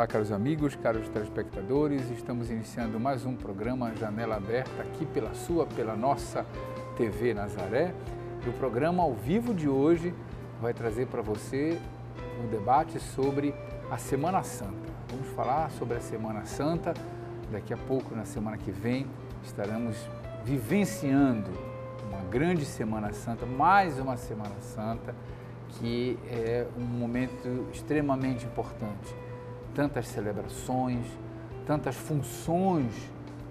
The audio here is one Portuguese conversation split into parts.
Olá, caros amigos, caros telespectadores. Estamos iniciando mais um programa Janela Aberta aqui pela sua, pela nossa TV Nazaré. E o programa ao vivo de hoje vai trazer para você um debate sobre a Semana Santa. Vamos falar sobre a Semana Santa. Daqui a pouco, na semana que vem, estaremos vivenciando uma grande Semana Santa, mais uma Semana Santa, que é um momento extremamente importante. Tantas celebrações, tantas funções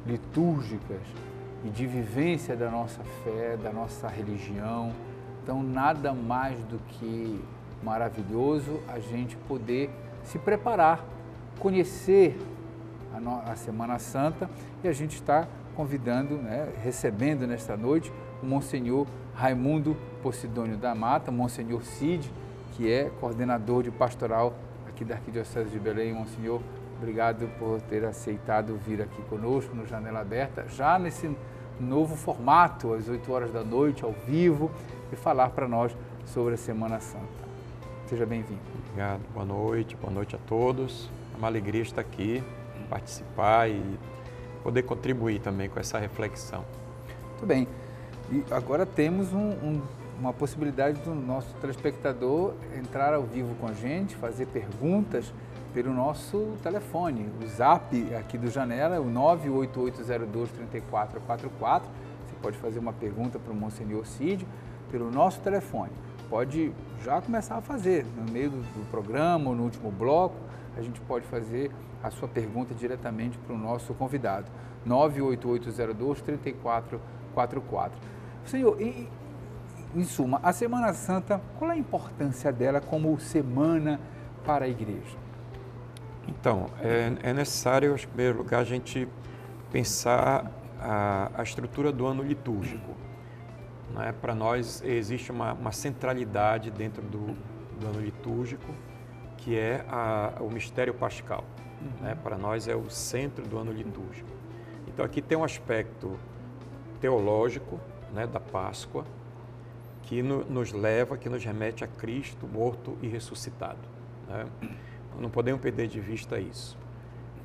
litúrgicas e de vivência da nossa fé, da nossa religião. Então, nada mais do que maravilhoso a gente poder se preparar, conhecer a, Semana Santa e a gente está convidando, né, recebendo nesta noite o Monsenhor Raimundo Posidônio da Mata, Monsenhor Cid, que é coordenador de pastoral aqui da Arquidiocese de Belém. Monsenhor, obrigado por ter aceitado vir aqui conosco no Janela Aberta, já nesse novo formato, às 8 horas da noite, ao vivo, e falar para nós sobre a Semana Santa. Seja bem-vindo. Obrigado, boa noite, boa noite a todos. É uma alegria estar aqui, participar e poder contribuir também com essa reflexão. Muito bem. E agora temos um, um, uma possibilidade do nosso telespectador entrar ao vivo com a gente, fazer perguntas pelo nosso telefone. O zap aqui do Janela é o 988023444. Você pode fazer uma pergunta para o Monsenhor Cid pelo nosso telefone. Pode já começar a fazer no meio do, programa ou no último bloco. A gente pode fazer a sua pergunta diretamente para o nosso convidado. 98802-3444. Senhor, em, em suma, a Semana Santa, qual é a importância dela como semana para a igreja? Então, é, é necessário, em primeiro lugar, a gente pensar a, a estrutura do ano litúrgico. Né? Para nós, existe uma, uma centralidade dentro do, do, ano litúrgico, que é a, o mistério pascal. Uhum. Né? Para nós, é o centro do ano litúrgico. Então, aqui tem um aspecto teológico né, da Páscoa, que no, nos leva, que nos remete a Cristo morto e ressuscitado. Né? Não podemos perder de vista isso.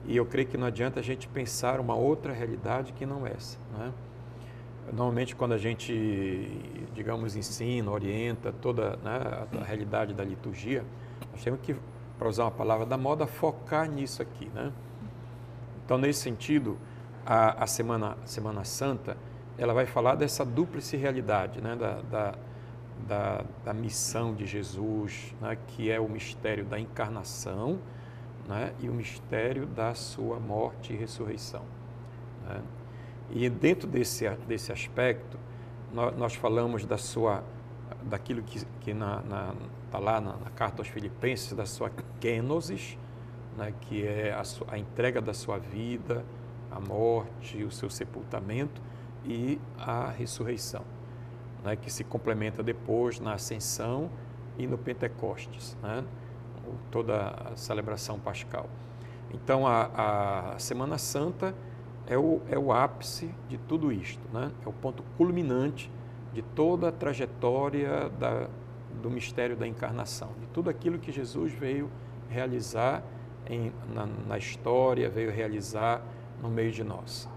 E eu creio que não adianta a gente pensar uma outra realidade que não essa. Né? Normalmente, quando a gente, digamos, ensina, orienta toda né, a realidade da liturgia, nós temos que, para usar uma palavra da moda, focar nisso aqui. Né? Então, nesse sentido, a, a Semana, Semana Santa, ela vai falar dessa dúplice realidade, né? da, da, da, da missão de Jesus, né? que é o mistério da encarnação né? e o mistério da sua morte e ressurreição. Né? E dentro desse, desse aspecto, nós, nós, falamos da sua, daquilo que, que na, na, tá lá na, na, carta aos Filipenses, da sua kenosis, né? que é a, a entrega da sua vida, a morte, o seu sepultamento, e a ressurreição, né, que se complementa depois na ascensão e no Pentecostes, né, toda a celebração pascal. Então, a, a Semana Santa é o, é o ápice de tudo isto, né, é o ponto culminante de toda a trajetória da, do mistério da encarnação, de tudo aquilo que Jesus veio realizar em, na, na história, veio realizar no meio de nós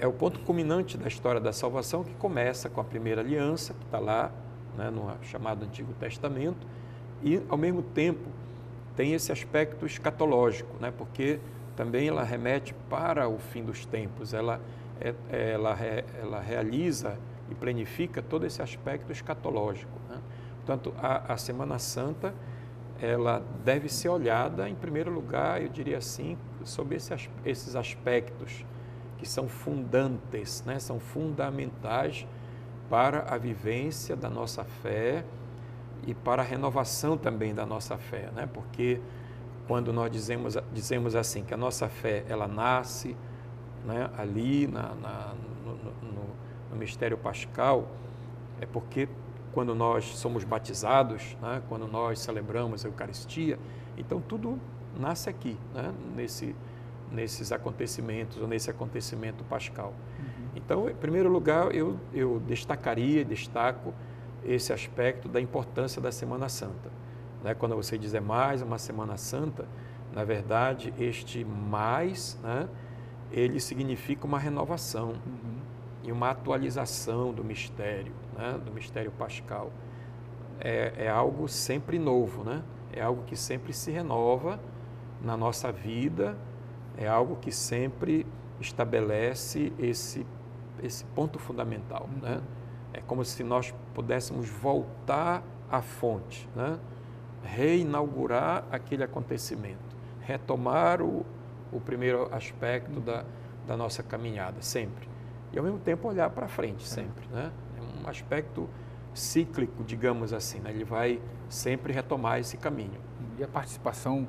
é o ponto culminante da história da salvação que começa com a primeira aliança, que está lá, né, no chamado Antigo Testamento, e, ao mesmo tempo, tem esse aspecto escatológico, né, porque também ela remete para o fim dos tempos, ela, é, ela, ela realiza e planifica todo esse aspecto escatológico. Né? Portanto, a, a Semana Santa, ela deve ser olhada, em primeiro lugar, eu diria assim, sobre esse, esses aspectos que são fundantes, né? são fundamentais para a vivência da nossa fé e para a renovação também da nossa fé, né? porque quando nós dizemos, dizemos assim, que a nossa fé ela nasce né, ali na, na no, no, no, mistério pascal, é porque quando nós somos batizados, né, quando nós celebramos a Eucaristia, então tudo nasce aqui, né, nesse, nesses acontecimentos ou nesse acontecimento pascal. Uhum. Então, em primeiro lugar, eu, eu destacaria, destaco esse aspecto da importância da Semana Santa. Né? Quando você diz é mais uma Semana Santa, Na verdade, este mais, né, ele significa uma renovação uhum. e uma atualização do mistério, né, do mistério pascal. É, é algo sempre novo, né? é algo que sempre se renova na nossa vida, é algo que sempre estabelece esse, esse ponto fundamental. Uhum. Né? É como se nós pudéssemos voltar à fonte, né? reinaugurar aquele acontecimento, retomar o, o primeiro aspecto da, da nossa caminhada, sempre. E ao mesmo tempo olhar para frente, sempre. Né? É um aspecto cíclico, digamos assim, né? ele vai sempre retomar esse caminho. E a participação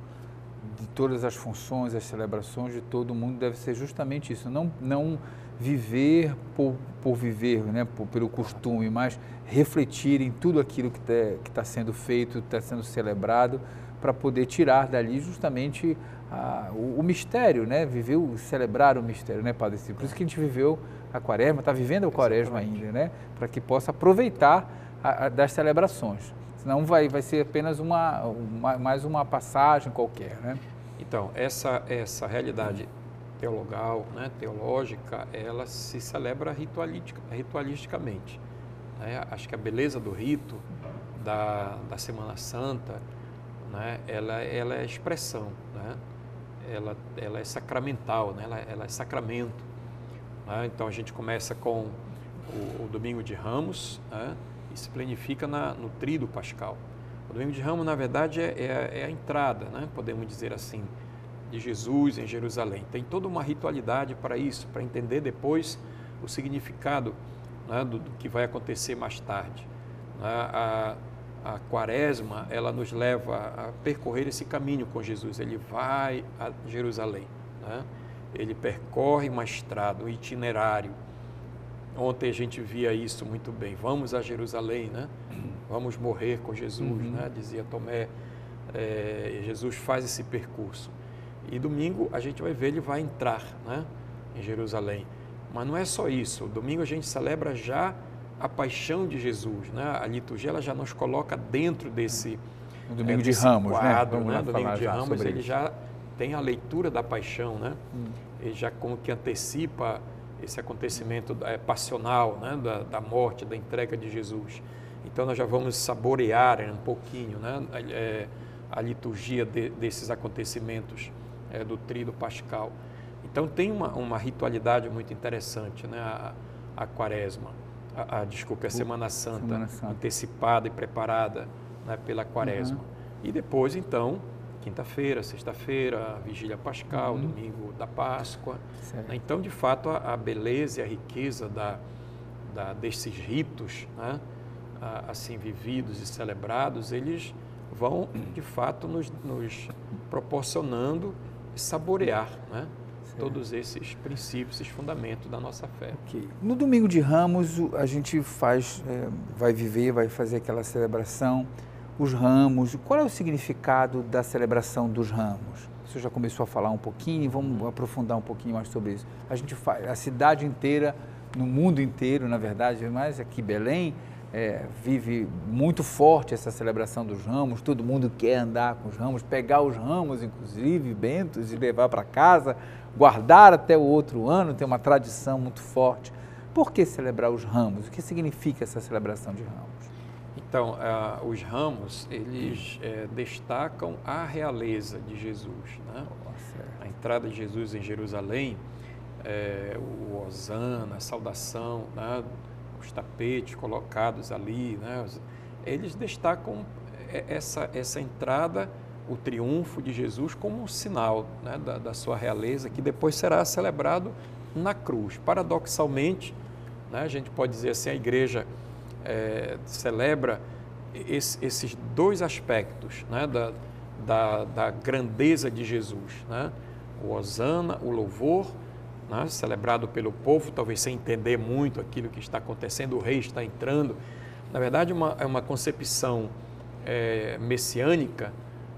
de todas as funções, as celebrações de todo mundo deve ser justamente isso, não, não viver por, por viver, né, por, pelo costume, mas refletir em tudo aquilo que está tá sendo feito, está sendo celebrado, para poder tirar dali justamente a, o, o, mistério, né, viver, o, celebrar o mistério, né, Padre Por isso que a gente viveu a quaresma, está vivendo a quaresma ainda, né, para que possa aproveitar a, a, das celebrações. Senão vai, vai ser apenas uma, uma, mais uma passagem qualquer, né? Então, essa, essa realidade teologal, né, teológica, ela se celebra ritualistica, ritualisticamente. Né? Acho que a beleza do rito da, da Semana Santa, né, ela, ela é expressão, né? ela, ela é sacramental, né? ela, ela é sacramento. Né? Então a gente começa com o, o Domingo de Ramos, né? e se planifica na, no trido pascal. Domingo de Ramos, na verdade, é, é, é, a entrada, né? podemos dizer assim, de Jesus em Jerusalém. Tem toda uma ritualidade para isso, para entender depois o significado né, do, do, que vai acontecer mais tarde. Né? A, a quaresma, ela nos leva a percorrer esse caminho com Jesus. Ele vai a Jerusalém. Né? Ele percorre uma estrada, um itinerário Ontem a gente via isso muito bem. Vamos a Jerusalém, né? Vamos morrer com Jesus, uhum. né? Dizia Tomé. É, Jesus faz esse percurso. E domingo a gente vai ver ele vai entrar, né? Em Jerusalém. Mas não é só isso. Domingo a gente celebra já a paixão de Jesus, né? A liturgia ela já nos coloca dentro desse o domingo é, de Ramos, né? quadro, né? né? Domingo de Ramos ele isso. já tem a leitura da paixão, né? Hum. Ele já como que antecipa esse acontecimento é, passional né, da, da, morte, da entrega de Jesus. Então nós já vamos saborear um pouquinho né, é, a liturgia de, desses acontecimentos é, do trido pascal. Então tem uma, uma ritualidade muito interessante, né, a, a quaresma, a, a desculpa, a Semana Santa, Semana Santa, antecipada e preparada né, pela quaresma. Uhum. E depois então quinta-feira, sexta-feira, vigília pascal, uhum. domingo da Páscoa. Certo. Então, de fato, a, a, beleza e a riqueza da, da desses ritos, né, assim vividos e celebrados, eles vão, de fato, nos, nos proporcionando saborear, né? todos esses princípios, esses fundamentos da nossa fé. Okay. No domingo de Ramos, a gente faz, é, vai viver, vai fazer aquela celebração os ramos. Qual é o significado da celebração dos ramos? Você já começou a falar um pouquinho, vamos aprofundar um pouquinho mais sobre isso. A gente faz, a cidade inteira, no mundo inteiro, na verdade, mas aqui Belém é, vive muito forte essa celebração dos ramos. Todo mundo quer andar com os ramos, pegar os ramos, inclusive bentos, e levar para casa, guardar até o outro ano. Tem uma tradição muito forte. Por que celebrar os ramos? O que significa essa celebração de ramos? Então, uh, os ramos, eles uh, destacam a realeza de Jesus. Né? a entrada de Jesus em Jerusalém, uh, o Osana, a saudação, né? os tapetes colocados ali, né? eles destacam essa, essa entrada, o triunfo de Jesus como um sinal né? da, da sua realeza, que depois será celebrado na cruz. Paradoxalmente, né? a gente pode dizer assim, a igreja é, celebra esse, esses dois aspectos né, da, da, da, grandeza de Jesus. Né? O Osana, o louvor, né, celebrado pelo povo, talvez sem entender muito aquilo que está acontecendo, o rei está entrando. Na verdade, uma, é uma concepção é, messiânica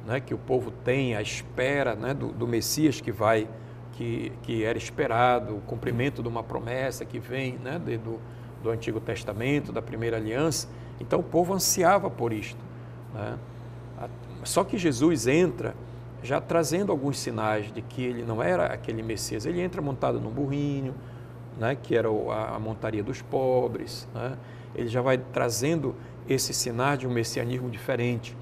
né, que o povo tem, a espera né, do, do Messias que vai, que, que era esperado, o cumprimento de uma promessa que vem né, de, do, do Antigo Testamento, da primeira aliança. Então o povo ansiava por isto. Né? Só que Jesus entra já trazendo alguns sinais de que ele não era aquele Messias. Ele entra montado num burrinho, né, que era a montaria dos pobres. Né? Ele já vai trazendo esse sinal de um messianismo diferente,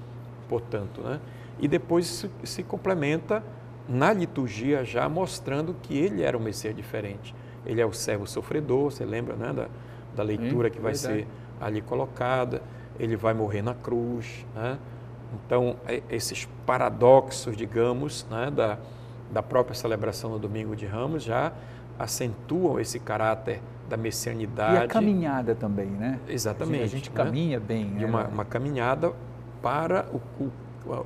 portanto. Né? E depois se, se complementa na liturgia já mostrando que ele era um Messias diferente. Ele é o servo sofredor, você lembra né, da, da leitura que vai verdade. ser ali colocada. Ele vai morrer na cruz. Né? Então, é, esses paradoxos, digamos, né, da, da própria celebração do Domingo de Ramos já acentuam esse caráter da messianidade. E a caminhada também, né? Exatamente. A gente, a gente né? caminha bem. De uma, uma caminhada para o, o,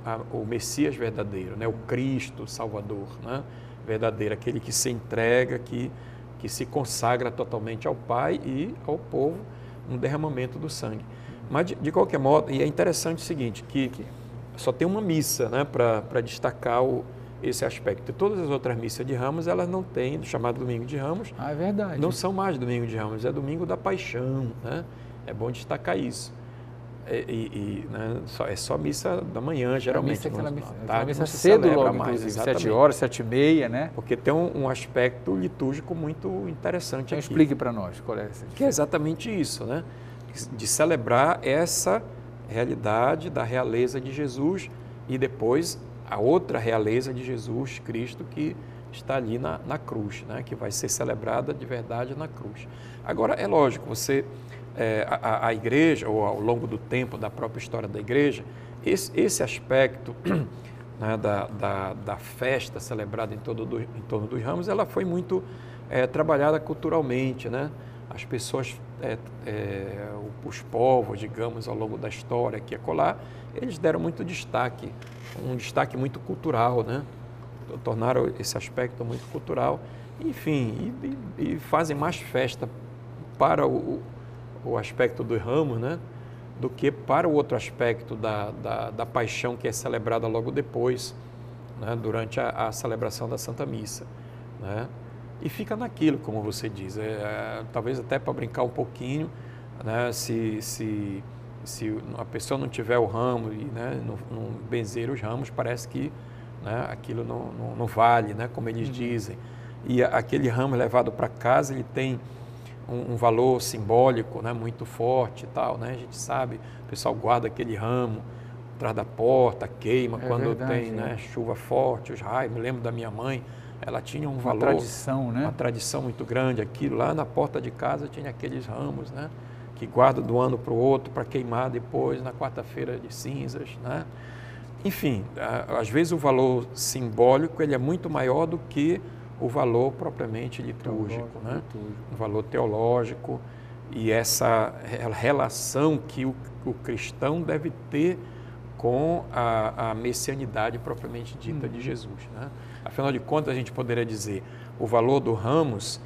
a, o Messias verdadeiro, né? o Cristo Salvador né? verdadeiro, aquele que se entrega, que, que se consagra totalmente ao Pai e ao povo no derramamento do sangue. Mas, de, de qualquer modo, e é interessante o seguinte, que só tem uma missa né, para destacar o, esse aspecto. E todas as outras missas de Ramos, elas não têm, do chamado Domingo de Ramos. Ah, é verdade. Não são mais Domingo de Ramos, é Domingo da Paixão. Né? É bom destacar isso. É, e, e né, só, é só missa da manhã, geralmente. É aquela missa, não, missa cedo logo, mais, sete horas, sete e meia, né? Porque tem um, um aspecto litúrgico muito interessante então, aqui. Explique para nós qual é essa Que é exatamente isso, né? De celebrar essa realidade da realeza de Jesus e depois a outra realeza de Jesus Cristo que está ali na, na cruz, né? que vai ser celebrada de verdade na cruz. Agora, é lógico, você, é, a, a, igreja, ou ao longo do tempo da própria história da igreja, esse, esse aspecto né, da, da, da, festa celebrada em, todo do, em torno dos ramos, ela foi muito é, trabalhada culturalmente, né? As pessoas, é, é, os povos, digamos, ao longo da história aqui e acolá, eles deram muito destaque, um destaque muito cultural, né? tornaram esse aspecto muito cultural, enfim, e, e, e fazem mais festa para o, o aspecto dos ramos, né? do que para o outro aspecto da, da, da paixão que é celebrada logo depois, né? durante a, a, celebração da Santa Missa. Né? E fica naquilo, como você diz, é, é talvez até para brincar um pouquinho, né? se, se se a pessoa não tiver o ramo e né, não, não benzer os ramos, parece que né, aquilo não, não, não, vale, né, como eles uhum. dizem. E aquele ramo levado para casa, ele tem um, um, valor simbólico né, muito forte e tal. Né? A gente sabe, o pessoal guarda aquele ramo atrás da porta, queima é quando verdade, tem né, chuva forte, os raios. Me lembro da minha mãe, ela tinha um uma valor. Uma tradição, né? Uma tradição muito grande. Aquilo lá na porta de casa tinha aqueles ramos, né? que guarda do ano para o outro para queimar depois na quarta-feira de cinzas, né? Enfim, às vezes o valor simbólico ele é muito maior do que o valor propriamente litúrgico, né? o valor teológico e essa relação que o, o cristão deve ter com a, a messianidade propriamente dita hum. de Jesus. Né? Afinal de contas, a gente poderia dizer o valor do ramos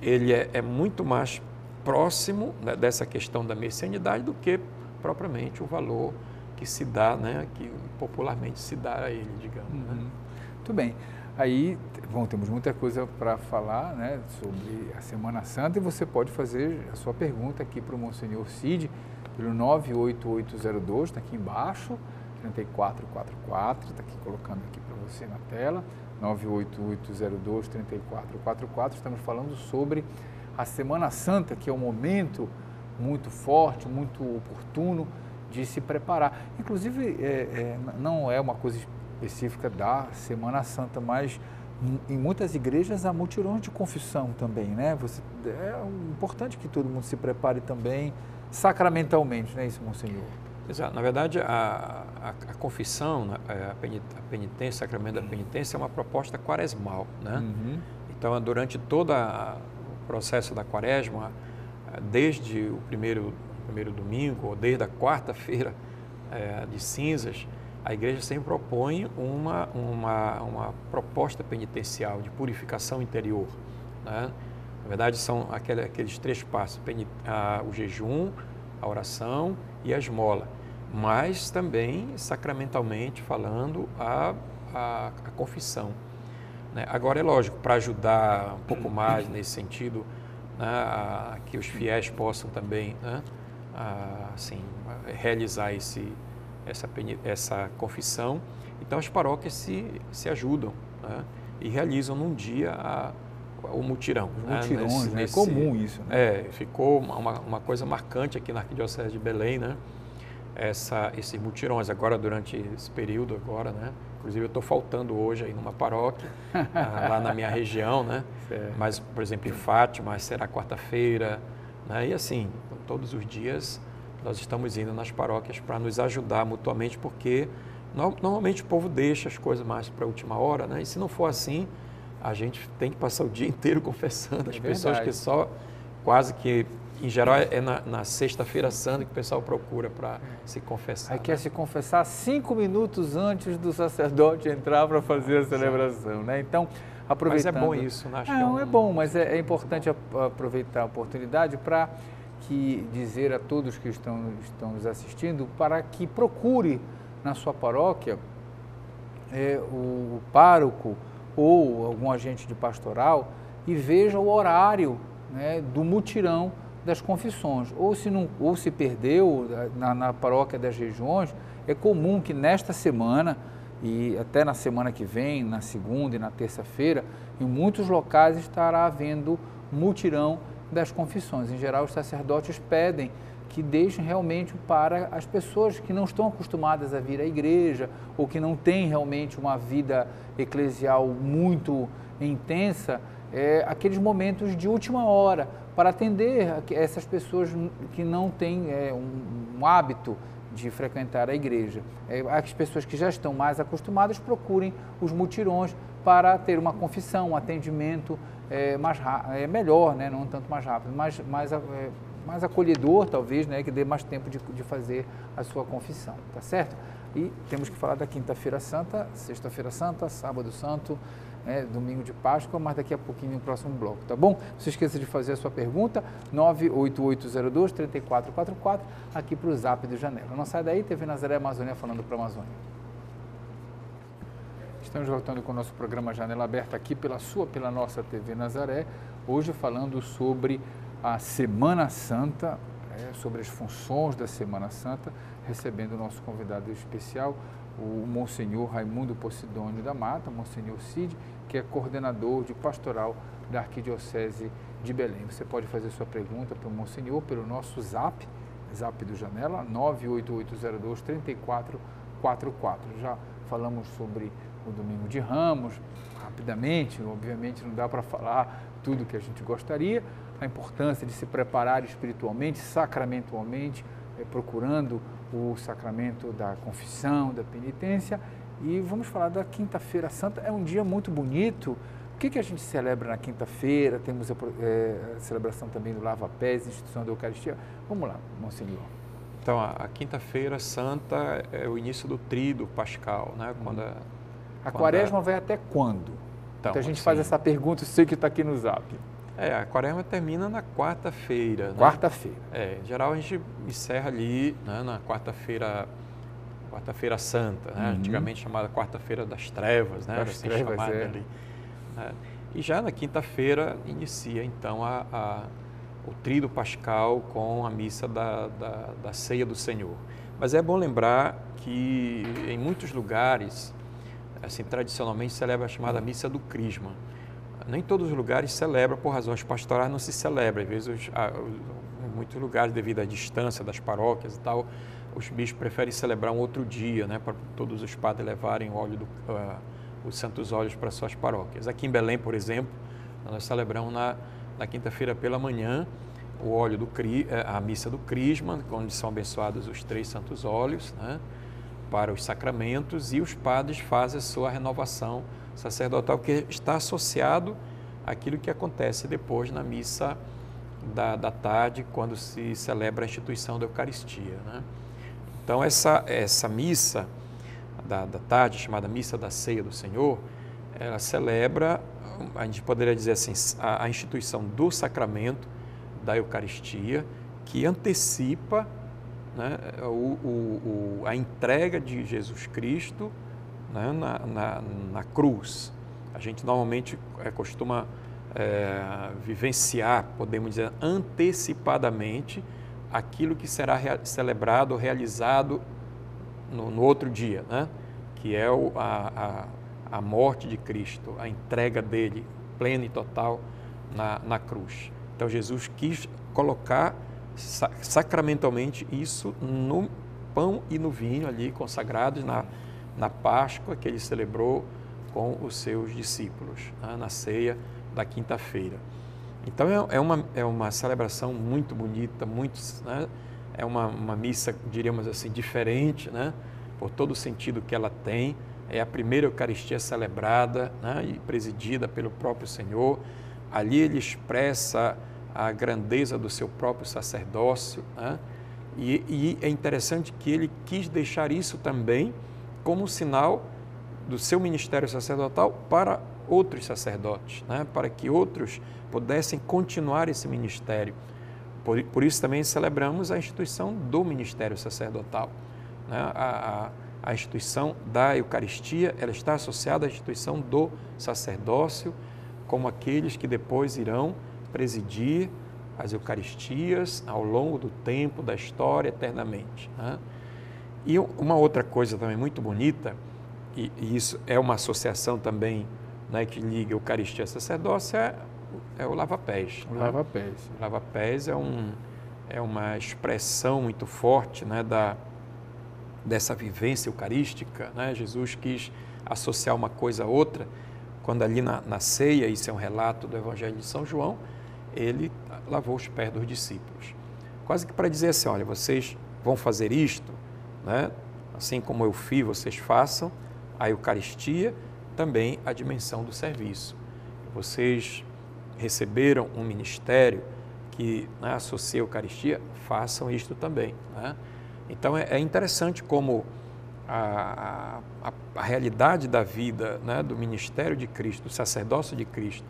ele é, é muito mais próximo né, dessa questão da messianidade do que propriamente o valor que se dá, né, que popularmente se dá a ele, digamos. Né? Uhum. Né? Muito bem. Aí, bom, temos muita coisa para falar né, sobre a Semana Santa e você pode fazer a sua pergunta aqui para o Monsenhor Cid pelo 98802, está aqui embaixo, 3444, está aqui colocando aqui para você na tela, 98802 3444. Estamos falando sobre a Semana Santa, que é um momento muito forte, muito oportuno de se preparar. Inclusive, é, é, não é uma coisa específica da Semana Santa, mas em muitas igrejas há mutirões de confissão também, né? Você, é importante que todo mundo se prepare também sacramentalmente, não é isso, Monsenhor? Exato. Na verdade, a, a, a confissão, né, é, a penitência, o sacramento da penitência é uma proposta quaresmal, né? Uhum. Então, durante toda a processo da quaresma, eh, desde o primeiro, primeiro domingo, ou desde a quarta-feira é, de cinzas, a igreja sempre propõe uma, uma, uma proposta penitencial de purificação interior. Né? Na verdade, são aquele, aqueles três passos: o jejum, a oração e a esmola. Mas também, sacramentalmente falando, a, a, a confissão. Né? Agora, é lógico, para ajudar um pouco mais nesse sentido, né, a, que os fiéis possam também né, assim, realizar esse, essa, essa confissão. Então as paróquias se, se ajudam né? e realizam num dia a, o mutirão. Né? Mutirões, né? Nesse, é comum isso. Né? É, ficou uma, uma coisa marcante aqui na Arquidiocese de Belém, né? Essa, esses mutirões agora durante esse período agora, né? Inclusive eu estou faltando hoje aí numa paróquia ah, lá na minha região, né? Certo. Mas por exemplo em Fátima será quarta-feira, né? E assim todos os dias nós estamos indo nas paróquias para nos ajudar mutuamente porque normalmente o povo deixa as coisas mais para a última hora, né? E se não for assim a gente tem que passar o dia inteiro confessando. As é pessoas que só quase que em geral é na, na sexta-feira santa que o pessoal procura para se confessar. Aí né? quer se confessar cinco minutos antes do sacerdote entrar para fazer a celebração, né? Então, aproveitando... Mas é bom isso, né? Acho é, não, é, um... é bom, mas é, é importante aproveitar a oportunidade para dizer a todos que estão, estão nos assistindo para que procure na sua paróquia é, o, o pároco, ou algum agente de pastoral e veja o horário né, do mutirão das confissões. Ou se, não, ou se perdeu na, na paróquia das regiões, é comum que nesta semana e até na semana que vem, na segunda e na terça-feira, em muitos locais estará havendo mutirão das confissões. Em geral, os sacerdotes pedem que deixem realmente para as pessoas que não estão acostumadas a vir à igreja ou que não têm realmente uma vida eclesial muito intensa, é, aqueles momentos de última hora para atender essas pessoas que não têm é, um, um, hábito de frequentar a igreja. É, as pessoas que já estão mais acostumadas procurem os mutirões para ter uma confissão, um atendimento é, mais é, melhor, né? não tanto mais rápido, mas mais é, mais acolhedor, talvez, né, que dê mais tempo de, de fazer a sua confissão, tá certo? E temos que falar da Quinta-feira Santa, Sexta-feira Santa, Sábado Santo, né, Domingo de Páscoa, mas daqui a pouquinho no próximo bloco, tá bom? Não se esqueça de fazer a sua pergunta, 98802-3444, aqui para o Zap do Janela. Não sai daí, TV Nazaré Amazônia falando para a Amazônia. Estamos voltando com o nosso programa Janela Aberta aqui pela sua, pela nossa TV Nazaré, hoje falando sobre a Semana Santa, é, sobre as funções da Semana Santa, recebendo o nosso convidado especial, o Monsenhor Raimundo Posidônio da Mata, Monsenhor Cid, que é coordenador de pastoral da Arquidiocese de Belém. Você pode fazer sua pergunta para o Monsenhor pelo nosso zap, zap do Janela, 98802-3444. Já falamos sobre o Domingo de Ramos, rapidamente, obviamente não dá para falar tudo que a gente gostaria, a importância de se preparar espiritualmente, sacramentualmente, é, procurando o sacramento da confissão, da penitência. E vamos falar da Quinta-feira Santa. É um dia muito bonito. O que, que a gente celebra na quinta-feira? Temos a, é, a, celebração também do Lava Pés, instituição da Eucaristia. Vamos lá, Monsenhor. Então, a, a Quinta-feira Santa é o início do Tríduo Pascal, né? Quando a, a quaresma vai até quando? Então, então a gente assim, faz essa pergunta, eu sei que está aqui no zap. É, a quaresma termina na quarta-feira. Né? Quarta-feira. É, em geral a gente encerra ali né, na quarta-feira, quarta-feira santa, né? uhum. antigamente chamada quarta-feira das trevas, né? Das assim trevas, é. ali. Né? E já na quinta-feira inicia então a, a, o trido pascal com a missa da, da, da ceia do Senhor. Mas é bom lembrar que em muitos lugares, assim, tradicionalmente celebra a chamada missa do Crisma nem todos os lugares celebram por razões pastorais, não se celebra. Às vezes, em muitos lugares, devido à distância das paróquias e tal, os bispos preferem celebrar um outro dia, né, para todos os padres levarem o óleo do, uh, os santos óleos para suas paróquias. Aqui em Belém, por exemplo, nós celebramos na, na quinta-feira pela manhã o óleo do eh, a missa do crisma, onde são abençoados os três santos óleos, né, para os sacramentos e os padres fazem a sua renovação sacerdotal que está associado àquilo que acontece depois na missa da, da tarde, quando se celebra a instituição da Eucaristia. Né? Então, essa, essa missa da, da tarde, chamada Missa da Ceia do Senhor, ela celebra, a gente poderia dizer assim, a, a instituição do sacramento da Eucaristia, que antecipa né, o, o, o, a entrega de Jesus Cristo né, na, na, na, cruz. A gente normalmente é, costuma é, vivenciar, podemos dizer, antecipadamente aquilo que será celebrado, realizado no, no outro dia, né? que é a, a, a, morte de Cristo, a entrega dele plena e total na, na cruz. Então Jesus quis colocar sacramentalmente isso no pão e no vinho ali consagrados na, na Páscoa que ele celebrou com os seus discípulos, né? na ceia da quinta-feira. Então é, é, uma, é uma celebração muito bonita, muito, né? é uma, uma missa, diríamos assim, diferente, né? por todo o sentido que ela tem. É a primeira Eucaristia celebrada né, e presidida pelo próprio Senhor. Ali ele expressa a grandeza do seu próprio sacerdócio. Né? E, e, é interessante que ele quis deixar isso também como sinal do seu ministério sacerdotal para outros sacerdotes, né? para que outros pudessem continuar esse ministério. Por, por isso também celebramos a instituição do ministério sacerdotal. Né? A, a, a, instituição da Eucaristia ela está associada à instituição do sacerdócio, como aqueles que depois irão presidir as Eucaristias ao longo do tempo, da história, eternamente. Né? E uma outra coisa também muito bonita, e, e isso é uma associação também né, que liga Eucaristia a sacerdócio, é, é o lava-pés. O né? lava-pés. O lava-pés é, um, é uma expressão muito forte né, da, dessa vivência eucarística, né? Jesus quis associar uma coisa a outra, quando ali na, na ceia, isso é um relato do Evangelho de São João, ele lavou os pés dos discípulos. Quase que para dizer assim, olha, vocês vão fazer isto, né? assim como eu fiz, vocês façam a Eucaristia, também a dimensão do serviço. Vocês receberam um ministério que né, associa a Eucaristia, façam isto também. Né? Então é, é interessante como a, a, a, realidade da vida né, do ministério de Cristo, do sacerdócio de Cristo,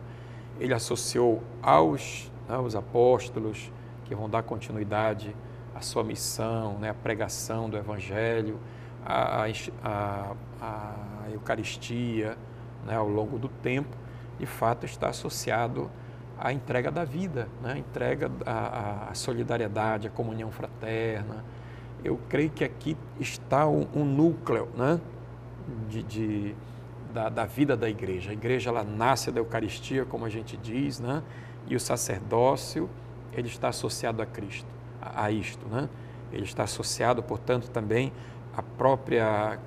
ele associou aos, né, aos apóstolos que vão dar continuidade à sua missão, né, à pregação do Evangelho, à, à, à Eucaristia né, ao longo do tempo, de fato está associado à entrega da vida, né, à entrega à, à solidariedade, à comunhão fraterna, eu creio que aqui está um, um núcleo né, de, de da, da, vida da igreja. A igreja ela nasce da Eucaristia, como a gente diz, né, e o sacerdócio ele está associado a Cristo, a, a isto. Né? Ele está associado, portanto, também à própria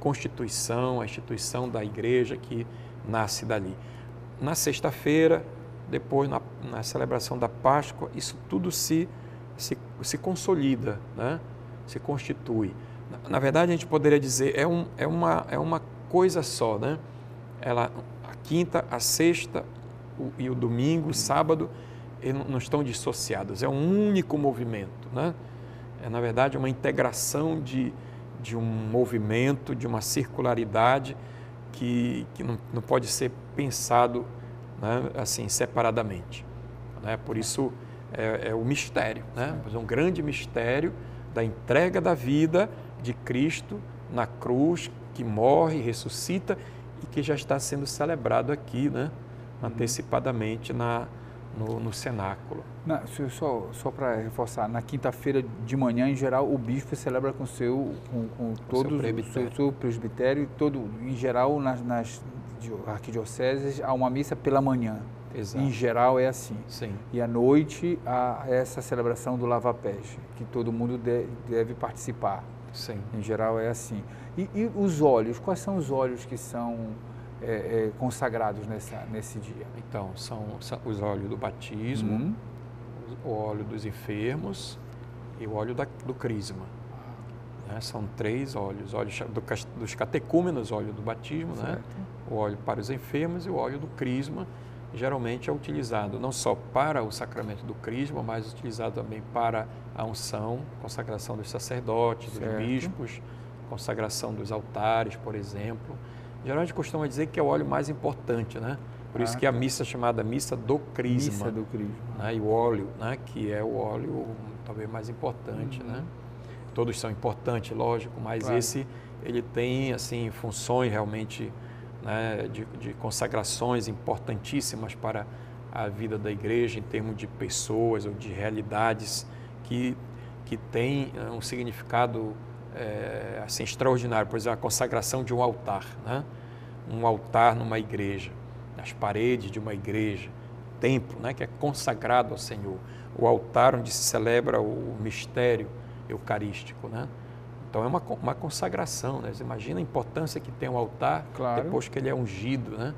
constituição, a instituição da igreja que nasce dali. Na sexta-feira, depois na, na, celebração da Páscoa, isso tudo se, se, se consolida, né? Se constitui. Na verdade, a gente poderia dizer, é, um, é, uma, é uma coisa só, né? Ela, a quinta, a sexta o, e o domingo, o sábado, não estão dissociados, é um único movimento, né? É, na verdade, uma integração de, de um movimento, de uma circularidade que, que não, não pode ser pensado né, assim separadamente. Né? Por isso, é, é o mistério, né? é um grande mistério da entrega da vida de Cristo na cruz, que morre, ressuscita e que já está sendo celebrado aqui, né? antecipadamente na, no, no cenáculo. Na, só só para reforçar, na quinta-feira de manhã, em geral, o bispo celebra com seu, com, com todos o seu, seu presbitério, todo, em geral, nas, nas arquidioceses, há uma missa pela manhã. Exato. Em geral é assim. Sim. E à noite há essa celebração do lava-pés, que todo mundo de, deve participar. Sim. Em geral é assim. E, e os óleos, quais são os óleos que são é, é, consagrados nessa, nesse dia? Então, são, são os óleos do batismo, uhum. o óleo dos enfermos e o óleo da, do crisma. Né? São três óleos, óleo do, dos catecúmenos, óleo do batismo, né? o óleo para os enfermos e o óleo do crisma, geralmente é utilizado não só para o sacramento do crisma, mas utilizado também para a unção, consagração dos sacerdotes, certo. dos bispos, consagração dos altares, por exemplo. Geralmente costuma dizer que é o óleo mais importante, né? Por ah, isso que a missa é chamada missa do crisma. Missa do crisma. Né? E o óleo, né? que é o óleo talvez mais importante, uhum. né? Todos são importantes, lógico, mas claro. esse ele tem assim funções realmente né, de, de consagrações importantíssimas para a vida da igreja em termos de pessoas ou de realidades que, que têm eh, um significado é, assim extraordinário, por exemplo, a consagração de um altar, né? um altar numa igreja, nas paredes de uma igreja, templo, né? que é consagrado ao Senhor, o altar onde se celebra o mistério eucarístico, né? Então é uma, uma consagração, né? Você imagina a importância que tem o altar claro. depois que ele é ungido, né?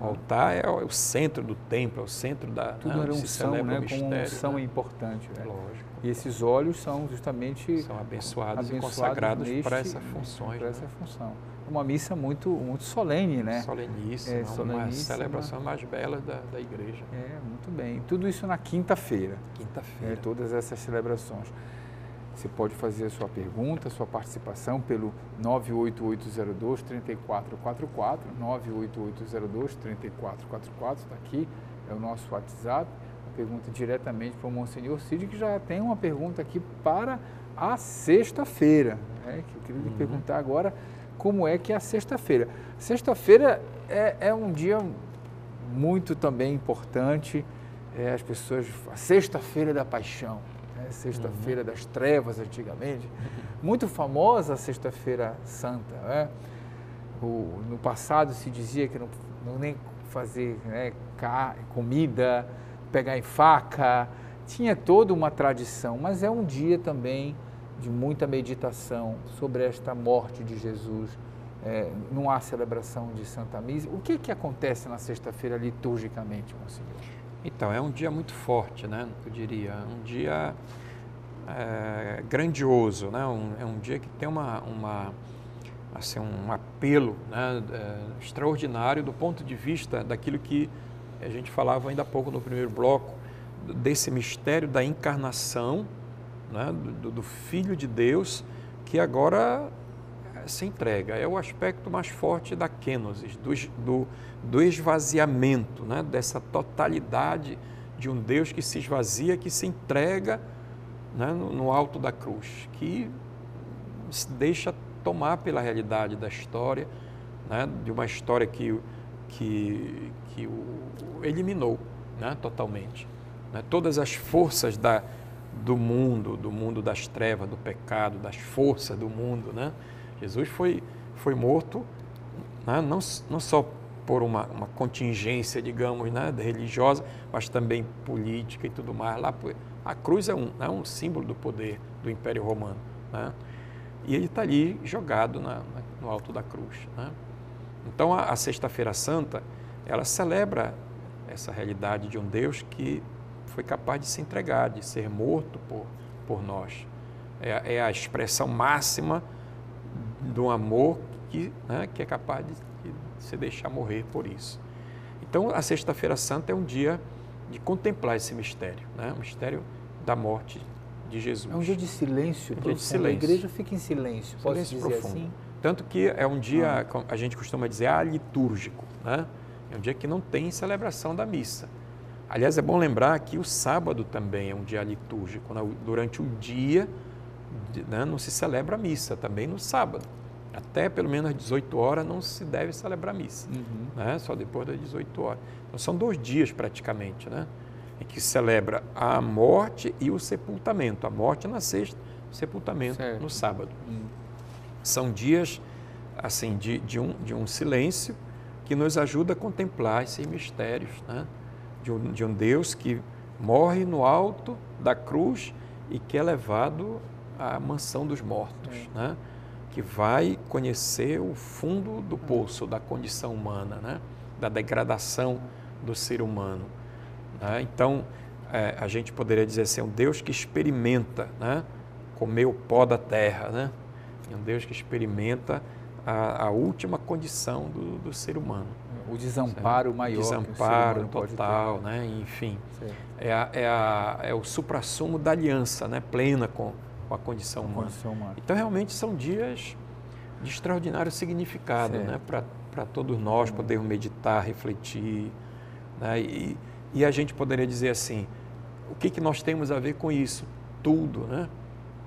O altar é o, é o, centro do templo, é o centro da Tudo né, era unção, né? Como uma unção né? importante. Né? Lógico. E esses olhos são justamente são abençoados, abençoados e consagrados para essas funções. Para essa né? função. Uma missa muito muito solene, né? Soleníssima, é, soleníssima. uma celebração mais bela da, da igreja. É, muito bem. Tudo isso na quinta-feira. Quinta-feira. É, todas essas celebrações. Você pode fazer a sua pergunta, a sua participação pelo 98802 3444, 98802 3444, está aqui, é o nosso WhatsApp. A pergunta diretamente para o Monsenhor Cid, que já tem uma pergunta aqui para a sexta-feira. Né? Que eu queria lhe uhum. perguntar agora como é que é a sexta-feira. Sexta-feira é, é, um dia muito também importante, é, as pessoas, a sexta-feira da paixão? Sexta-feira uhum. das Trevas, antigamente. Muito famosa a Sexta-feira Santa. Né? O, no passado se dizia que não, não nem fazer né, comida, pegar em faca, tinha toda uma tradição, mas é um dia também de muita meditação sobre esta morte de Jesus. É, não há celebração de Santa Missa. O que, que acontece na sexta-feira liturgicamente, Monsenhor? Então, é um dia muito forte, né? Eu diria. Um dia é, grandioso, né? Um, é um dia que tem uma, uma assim, um apelo né? É, extraordinário do ponto de vista daquilo que a gente falava ainda há pouco no primeiro bloco, desse mistério da encarnação né? do, do Filho de Deus, que agora se entrega. É o aspecto mais forte da kenosis, do, do, do esvaziamento, né? dessa totalidade de um Deus que se esvazia, que se entrega né? no, no alto da cruz, que se deixa tomar pela realidade da história, né? de uma história que, que, que o eliminou né? totalmente. Né? Todas as forças da, do mundo, do mundo das trevas, do pecado, das forças do mundo, né? Jesus foi, foi morto né, não, não só por uma, uma contingência, digamos, né, religiosa, mas também política e tudo mais. Lá, a cruz é um, é um símbolo do poder do Império Romano. Né? E ele está ali jogado na, na, no alto da cruz. Né? Então, a, a Sexta-feira Santa, ela celebra essa realidade de um Deus que foi capaz de se entregar, de ser morto por, por nós. É, é a expressão máxima do amor que, né, que é capaz de, se deixar morrer por isso. Então, a Sexta-feira Santa é um dia de contemplar esse mistério, né? o mistério da morte de Jesus. É um dia de silêncio, um dia de silêncio. A igreja fica em silêncio, posso silêncio dizer profundo. assim? Tanto que é um dia, ah. a gente costuma dizer, litúrgico, né? É um dia que não tem celebração da missa. Aliás, é bom lembrar que o sábado também é um dia litúrgico. Né? Durante o dia né, não se celebra a missa, também no sábado. Até pelo menos às 18 horas não se deve celebrar missa, uhum. né, só depois das 18 horas. Então são dois dias praticamente, né, em que se celebra a morte e o sepultamento. A morte na sexta, o sepultamento certo. no sábado. Uhum. São dias assim de, de, um, de um silêncio que nos ajuda a contemplar esses mistérios né, de, um, de um Deus que morre no alto da cruz e que é levado a mansão dos mortos, é. né? Que vai conhecer o fundo do poço da condição humana, né? da degradação do ser humano. Né? Então, é, a gente poderia dizer assim, um Deus que experimenta né? comer o pó da terra, né? um Deus que experimenta a, a última condição do, do, ser humano. O desamparo certo? maior. Desamparo total, né? enfim. É, a, é, a, é o suprassumo da aliança né? plena com, com a condição humana. Condição humana. Então, realmente são dias de extraordinário significado né? para todos nós uhum. podermos meditar, refletir. Né? E, e a gente poderia dizer assim: o que, que nós temos a ver com isso? Tudo. Né?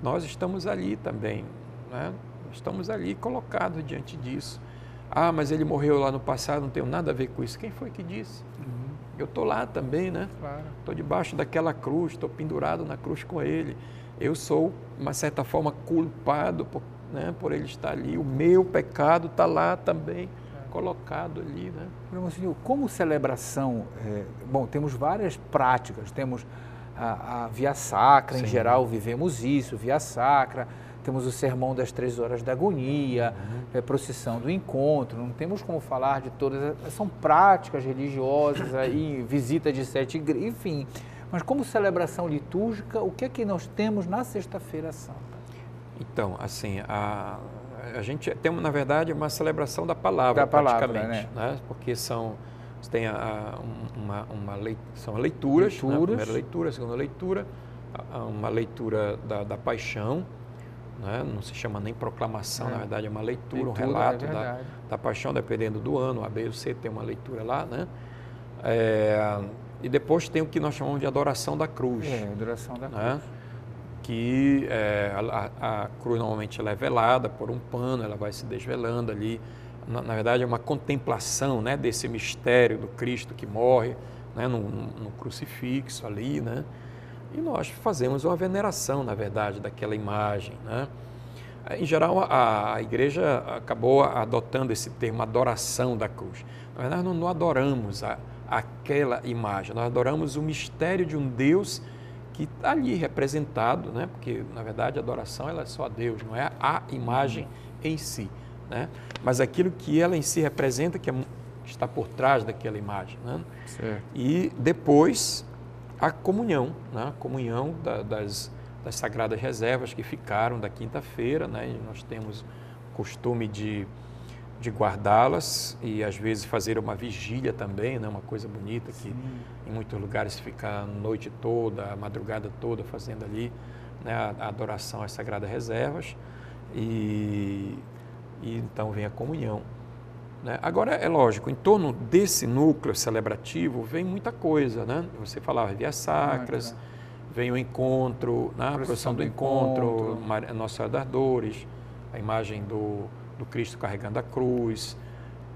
Nós estamos ali também. Né? Estamos ali colocados diante disso. Ah, mas ele morreu lá no passado, não tenho nada a ver com isso. Quem foi que disse? Uhum. Eu estou lá também, né? Estou claro. debaixo daquela cruz, estou pendurado na cruz com ele eu sou, de uma certa forma, culpado por, né, por ele estar ali. O meu pecado está lá também, é. colocado ali. Né? Monsenhor, como celebração, é, bom, temos várias práticas, temos a, a via sacra, Sim. em geral vivemos isso, via sacra, temos o sermão das três horas da agonia, uhum. é, procissão do encontro, não temos como falar de todas, são práticas religiosas, aí, visita de sete igrejas, enfim. Mas como celebração litúrgica, o que é que nós temos na Sexta-feira Santa? Então, assim, a, a gente tem, na verdade, uma celebração da palavra, da praticamente, palavra, né? né? Porque são tem a, uma, uma leit, são leituras, leituras. Né? a primeira leitura, a segunda leitura, uma leitura da, da paixão, né? não se chama nem proclamação, é. na verdade é uma leitura, leitura um relato é da, da paixão, dependendo do ano, a B ou C tem uma leitura lá, né? É, e depois tem o que nós chamamos de adoração da cruz. É, adoração da né? cruz. Que é, a, a, cruz normalmente ela é velada por um pano, ela vai se desvelando ali. Na, na, verdade é uma contemplação né, desse mistério do Cristo que morre né, no, no crucifixo ali, né? E nós fazemos uma veneração, na verdade, daquela imagem. Né? Em geral, a, a, igreja acabou adotando esse termo adoração da cruz. Na verdade, nós não adoramos a, aquela imagem, nós adoramos o mistério de um Deus que está ali representado, né? porque na verdade a adoração ela é só a Deus, não é a imagem em si. Né? Mas aquilo que ela em si representa, que é, está por trás daquela imagem. Né? E depois a comunhão, né? a comunhão da, das, das sagradas reservas que ficaram da quinta-feira. Né? nós temos o costume de, de guardá-las e às vezes fazer uma vigília também, né? uma coisa bonita que Sim. em muitos lugares fica a noite toda, a madrugada toda fazendo ali né? a, adoração às sagradas reservas. E, e então vem a comunhão. Né? Agora, é lógico, em torno desse núcleo celebrativo vem muita coisa, né? Você falava de sacras, ah, vem o encontro, né? a procissão do, do encontro, encontro. Nossa Senhora das Dores, a imagem do, do Cristo carregando a cruz,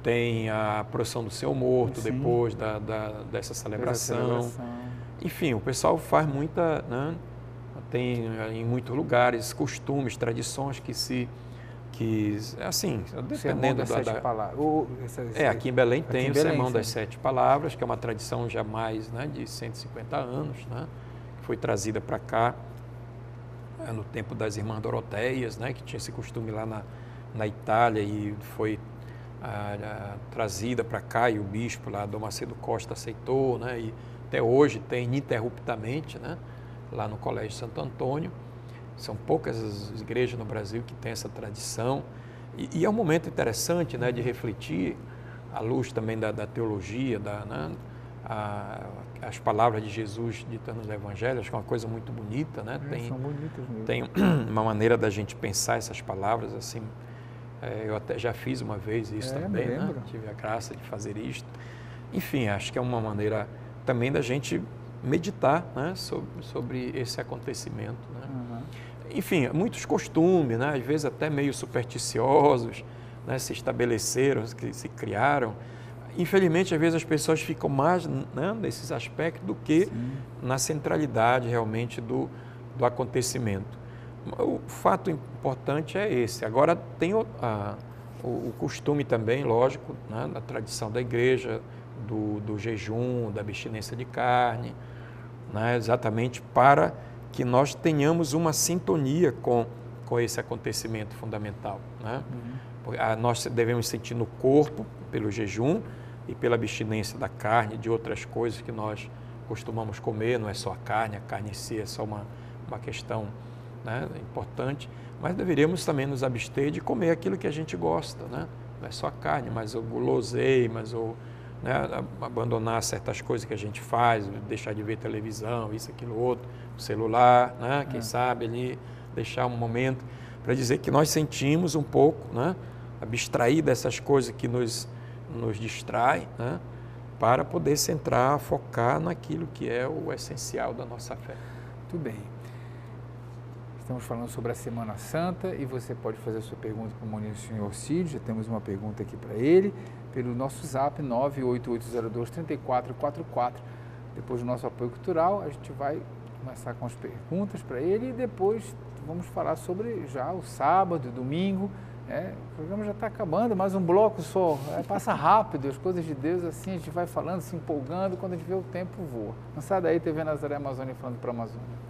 tem a procissão do Seu Morto Sim. depois da, da, dessa celebração. celebração. Enfim, o pessoal faz muita, né? tem em muitos lugares costumes, tradições que se que, assim, dependendo das da, sete da, palavras. é, aqui em Belém tem em o Belém, Sermão sim. das Sete Palavras, que é uma tradição já mais né, de 150 anos, né, que foi trazida para cá é, no tempo das Irmãs Doroteias, né, que tinha esse costume lá na, na Itália e foi a, a, trazida para cá e o bispo lá, Dom Macedo Costa, aceitou, né, e até hoje tem ininterruptamente, né, lá no Colégio Santo Antônio. São poucas as igrejas no Brasil que têm essa tradição. E, e é um momento interessante né, de refletir, à luz também da, da teologia, da, né, a, as palavras de Jesus ditas nos evangelhos, que é uma coisa muito bonita. Né? É, tem, são bonitas mesmo. Tem uma maneira da gente pensar essas palavras assim. É, eu até já fiz uma vez isso é, também, né? tive a graça de fazer isto. Enfim, acho que é uma maneira também da gente meditar né, sobre, sobre esse acontecimento. Né? Uhum enfim, muitos costumes, né? às vezes até meio supersticiosos, né? se estabeleceram, que se criaram. Infelizmente, às vezes as pessoas ficam mais né, nesses aspectos do que Sim. na centralidade realmente do, do acontecimento. O fato importante é esse. Agora, tem o, a, o, o costume também, lógico, né, da tradição da igreja, do, do jejum, da abstinência de carne, né, exatamente para que nós tenhamos uma sintonia com, com esse acontecimento fundamental. Né? Uhum. Nós devemos sentir no corpo, pelo jejum e pela abstinência da carne, de outras coisas que nós costumamos comer, não é só a carne, a carne em si é só uma, uma questão né, importante, mas deveríamos também nos abster de comer aquilo que a gente gosta, né? não é só carne, mas o guloseimas, ou né, abandonar certas coisas que a gente faz, deixar de ver televisão, isso, aquilo, outro, o celular, né, quem é. sabe ali, deixar um momento para dizer que nós sentimos um pouco, né, abstrair dessas coisas que nos, nos distraem, né, para poder centrar, focar naquilo que é o essencial da nossa fé. Muito bem. Estamos falando sobre a Semana Santa e você pode fazer a sua pergunta para o Monsenhor Cid, já temos uma pergunta aqui para ele pelo nosso zap 98802 3444. Depois do nosso apoio cultural, a gente vai começar com as perguntas para ele e depois vamos falar sobre já o sábado, domingo. É, o programa já está acabando, mais um bloco só. É, passa rápido, as coisas de Deus assim, a gente vai falando, se empolgando, quando a gente vê o tempo voa. Não sai daí, TV Nazaré Amazônia falando para a Amazônia.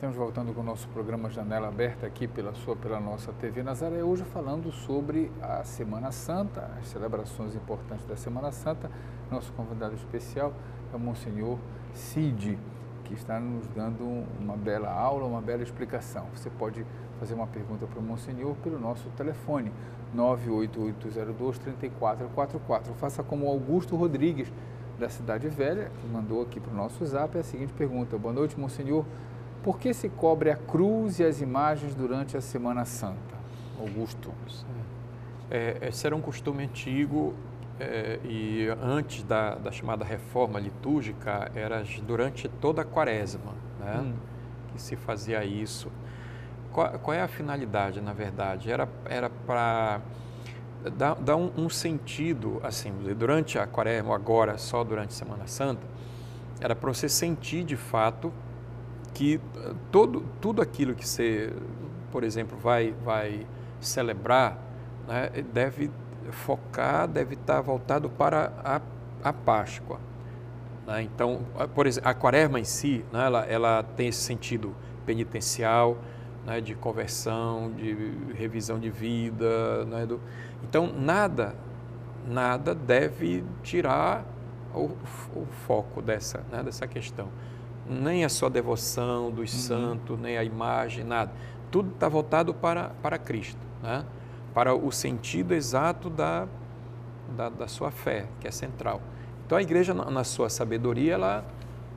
Estamos voltando com o nosso programa Janela Aberta aqui pela sua, pela nossa TV Nazaré, hoje falando sobre a Semana Santa, as celebrações importantes da Semana Santa. Nosso convidado especial é o Monsenhor Cid, que está nos dando uma bela aula, uma bela explicação. Você pode fazer uma pergunta para o Monsenhor pelo nosso telefone 98802-3444. Faça como Augusto Rodrigues, da Cidade Velha, que mandou aqui para o nosso zap a seguinte pergunta. Boa noite, Monsenhor. Por que se cobre a cruz e as imagens durante a Semana Santa? Augusto. É, esse era um costume antigo é, e antes da, da, chamada reforma litúrgica, era durante toda a quaresma né, hum. que se fazia isso. Qual, qual, é a finalidade, na verdade? Era para dar, dar um, um, sentido, assim, durante a quaresma, agora só durante a Semana Santa, era para você sentir de fato que todo, tudo aquilo que você, por exemplo, vai, vai celebrar, né, deve focar, deve estar voltado para a, a Páscoa. Né? Então, por exemplo, a quaresma em si, né, ela, ela tem esse sentido penitencial, né, de conversão, de revisão de vida. Né, do... Então, nada, nada deve tirar o, o foco dessa, né, dessa questão nem a sua devoção dos uhum. santos, nem a imagem, nada. Tudo está voltado para, para Cristo, né? para o sentido exato da, da, da, sua fé, que é central. Então a igreja, na sua sabedoria, ela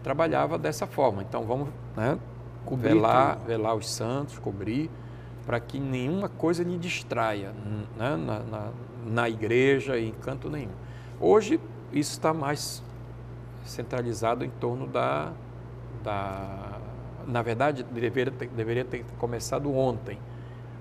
trabalhava dessa forma. Então vamos né, velar, velar os santos, cobrir, para que nenhuma coisa lhe distraia né, na, na, na igreja e em canto nenhum. Hoje isso está mais centralizado em torno da, da na verdade, deveria ter, deveria ter começado ontem.